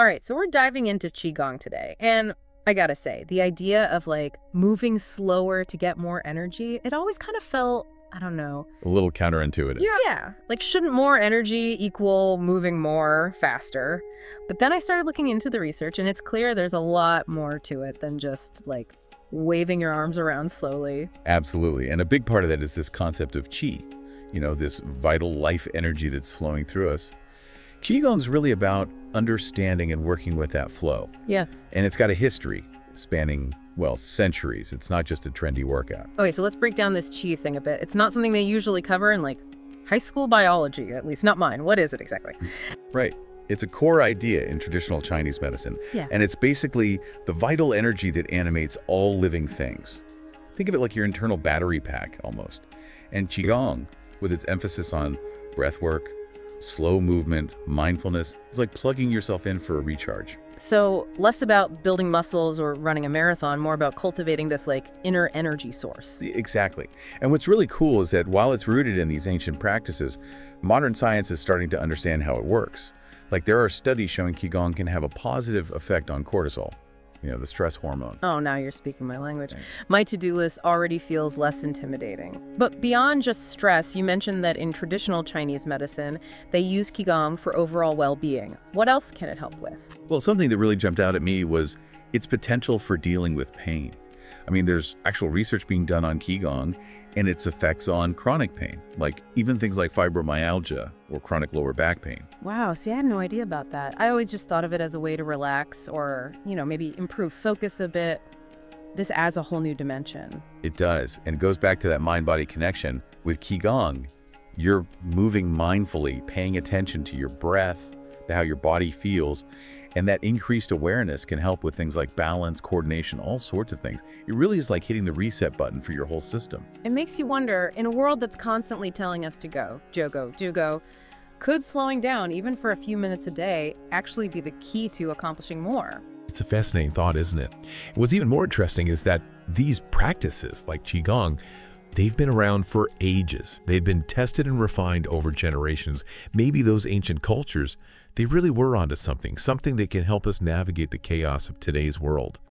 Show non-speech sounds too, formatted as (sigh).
All right, so we're diving into Qigong today. And I gotta say, the idea of like moving slower to get more energy, it always kind of felt, I don't know. A little counterintuitive. Yeah. Yeah. Like, shouldn't more energy equal moving more faster? But then I started looking into the research, and it's clear there's a lot more to it than just like waving your arms around slowly. Absolutely. And a big part of that is this concept of qi, you know, this vital life energy that's flowing through us. Qigong's really about understanding and working with that flow. Yeah. And it's got a history spanning, well, centuries. It's not just a trendy workout. Okay, so let's break down this qi thing a bit. It's not something they usually cover in like high school biology, at least not mine. What is it exactly? (laughs) Right. It's a core idea in traditional Chinese medicine. Yeah. And it's basically the vital energy that animates all living things. Think of it like your internal battery pack, almost. And Qigong, with its emphasis on breath work, slow movement, mindfulness. It's like plugging yourself in for a recharge. So, less about building muscles or running a marathon, more about cultivating this like inner energy source. Exactly. And what's really cool is that while it's rooted in these ancient practices, modern science is starting to understand how it works. Like there are studies showing Qigong can have a positive effect on cortisol, you know, the stress hormone. Oh, now you're speaking my language. My to-do list already feels less intimidating. But beyond just stress, you mentioned that in traditional Chinese medicine, they use Qigong for overall well-being. What else can it help with? Well, something that really jumped out at me was its potential for dealing with pain. I mean, there's actual research being done on Qigong and its effects on chronic pain, like even things like fibromyalgia or chronic lower back pain. Wow, see, I had no idea about that. I always just thought of it as a way to relax or, you know, maybe improve focus a bit. This adds a whole new dimension. It does, and it goes back to that mind-body connection. With Qigong, you're moving mindfully, paying attention to your breath, to how your body feels, and that increased awareness can help with things like balance, coordination, all sorts of things. It really is like hitting the reset button for your whole system. It makes you wonder, in a world that's constantly telling us to go, Jogo, do go, could slowing down, even for a few minutes a day, actually be the key to accomplishing more? It's a fascinating thought, isn't it? What's even more interesting is that these practices, like Qigong, they've been around for ages. They've been tested and refined over generations. Maybe those ancient cultures, they really were onto something, something that can help us navigate the chaos of today's world.